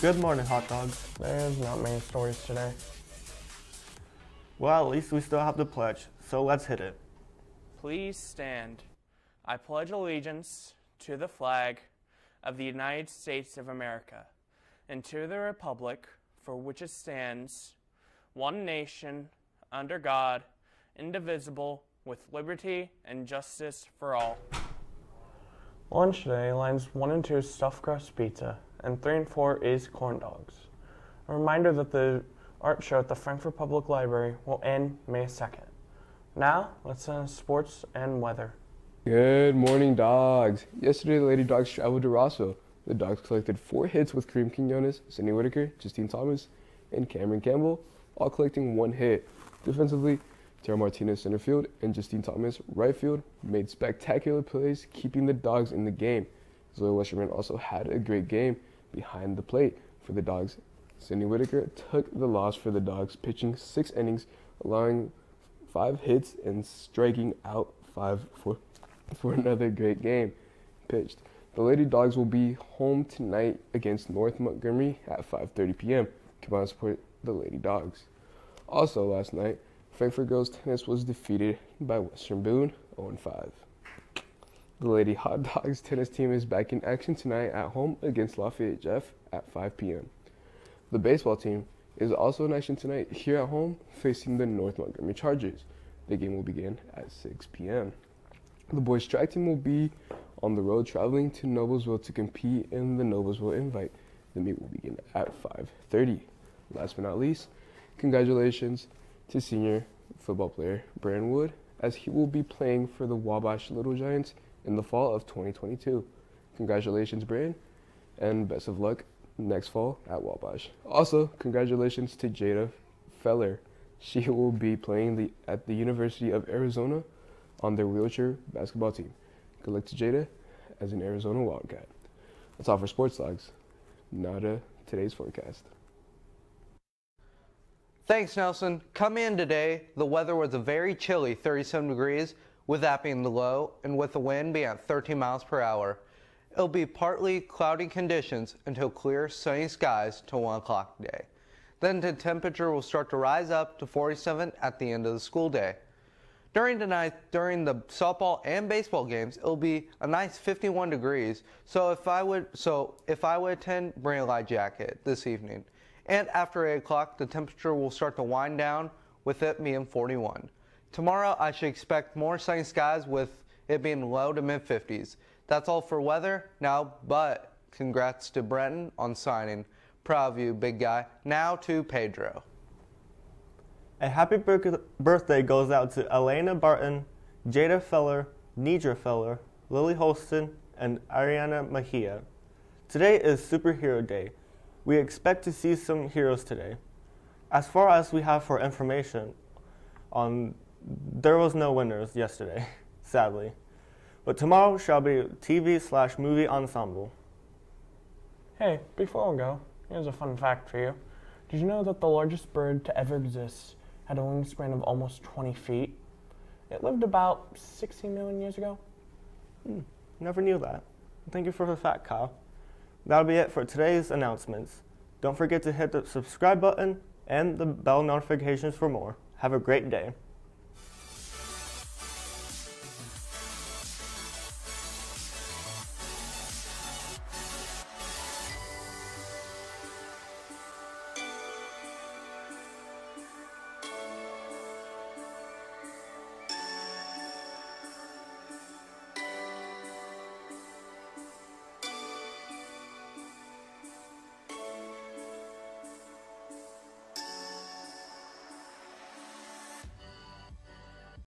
Good morning, hot dogs. There's not many stories today. Well, at least we still have the pledge, so let's hit it. Please stand. I pledge allegiance to the flag of the United States of America and to the republic for which it stands, one nation, under God, indivisible, with liberty and justice for all. Lunch today, lines 1 and 2 is stuffed crust pizza, and 3 and 4 is corn dogs. A reminder that the art show at the Frankfort Public Library will end May 2nd. Now, let's send sports and weather. Good morning, dogs. Yesterday, the Lady Dogs traveled to Rossville. The Dogs collected four hits with Kareem Quinones, Sydney Whitaker, Justine Thomas, and Cameron Campbell, all collecting one hit. Defensively, Tara Martinez center field and Justine Thomas right field made spectacular plays, keeping the Dogs in the game. Zoe Westerman also had a great game behind the plate for the Dogs. Cindy Whitaker took the loss for the Dogs, pitching six innings, allowing five hits and striking out five for, for another great game pitched. The Lady Dogs will be home tonight against North Montgomery at 5:30 p.m. Come and support the Lady Dogs. Also last night, Frankfort Girls Tennis was defeated by Western Boone 0-5. The Lady Hot Dogs tennis team is back in action tonight at home against Lafayette Jeff at 5 p.m. The baseball team is also in action tonight here at home facing the North Montgomery Chargers. The game will begin at 6 p.m. The boys track team will be on the road traveling to Noblesville to compete in the Noblesville Invite. The meet will begin at 5:30. Last but not least, congratulations to senior football player Brandon Wood as he will be playing for the Wabash Little Giants in the fall of 2022. Congratulations, Brandon, and best of luck next fall at Wabash. Also, congratulations to Jada Feller. She will be playing the, at the University of Arizona on their wheelchair basketball team. Good luck to Jada as an Arizona Wildcat. That's all for Sports Logs. To today's forecast. Thanks, Nelson. Come in today, the weather was a very chilly 37 degrees, with that being the low, and with the wind being at 13 miles per hour. It'll be partly cloudy conditions until clear, sunny skies till 1 o'clock today. Then the temperature will start to rise up to 47 at the end of the school day. During tonight, during the softball and baseball games, it'll be a nice 51 degrees. So if I would, so if I would attend, bring a light jacket this evening. And after 8 o'clock, the temperature will start to wind down with it being 41. Tomorrow, I should expect more sunny skies with it being low to mid 50s. That's all for weather now, but congrats to Brenton on signing. Proud of you, big guy. Now to Pedro. A happy bir- birthday goes out to Elena Barton, Jada Feller, Nidra Feller, Lily Holston, and Ariana Mejia. Today is Superhero Day. We expect to see some heroes today. As far as we have for information on there was no winners yesterday, sadly. But tomorrow shall be TV slash movie ensemble. Hey, before we go, here's a fun fact for you. Did you know that the largest bird to ever exist had a wingspan of almost 20 feet? It lived about 60 million years ago. Hmm, never knew that. Thank you for the fact, Kyle. That'll be it for today's announcements. Don't forget to hit the subscribe button and the bell notifications for more. Have a great day.